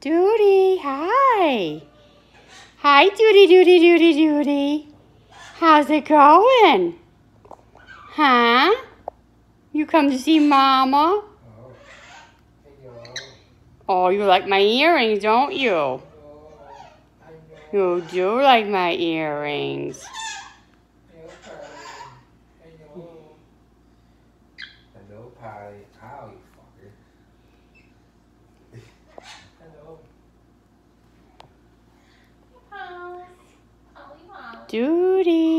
Duty, hi. Hi, Duty, Duty, Duty, Duty. How's it going? Huh? You come to see Mama? Oh, you like my earrings, don't you? You do like my earrings. duty.